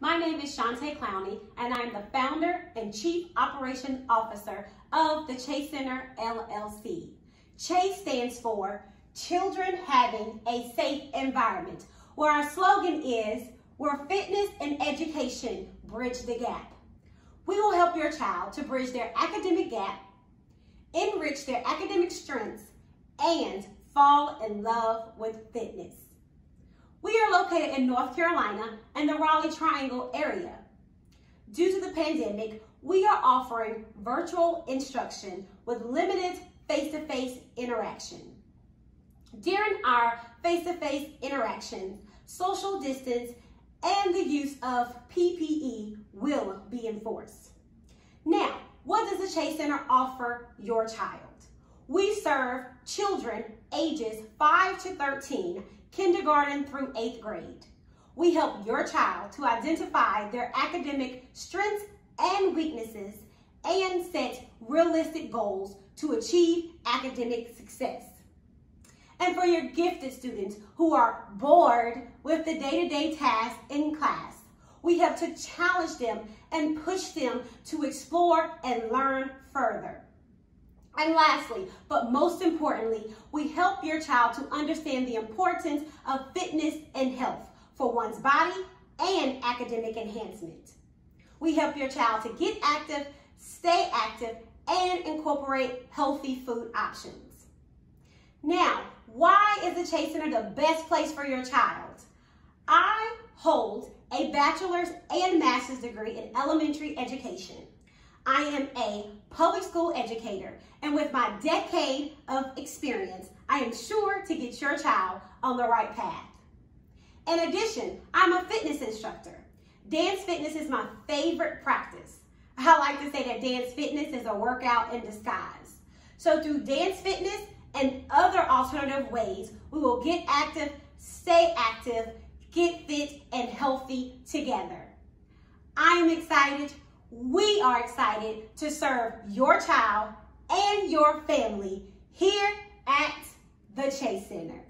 my name is Shaunta Clowney, and I'm the founder and chief operation officer of the Chase Center LLC. Chase stands for Children Having a Safe Environment, where our slogan is, where fitness and education bridge the gap. We will help your child to bridge their academic gap, enrich their academic strengths, and fall in love with fitness. We are located in North Carolina and the Raleigh Triangle area. Due to the pandemic, we are offering virtual instruction with limited face-to-face -face interaction. During our face-to-face -face interactions, social distance and the use of PPE will be enforced. Now, what does the Chase Center offer your child? We serve children ages 5 to 13 kindergarten through eighth grade. We help your child to identify their academic strengths and weaknesses and set realistic goals to achieve academic success. And for your gifted students who are bored with the day-to-day -day tasks in class, we have to challenge them and push them to explore and learn further. And lastly, but most importantly, we help your child to understand the importance of fitness and health for one's body and academic enhancement. We help your child to get active, stay active, and incorporate healthy food options. Now, why is the Chase Center the best place for your child? I hold a bachelor's and master's degree in elementary education. I am a public school educator, and with my decade of experience, I am sure to get your child on the right path. In addition, I'm a fitness instructor. Dance fitness is my favorite practice. I like to say that dance fitness is a workout in disguise. So through dance fitness and other alternative ways, we will get active, stay active, get fit and healthy together. I am excited we are excited to serve your child and your family here at the Chase Center.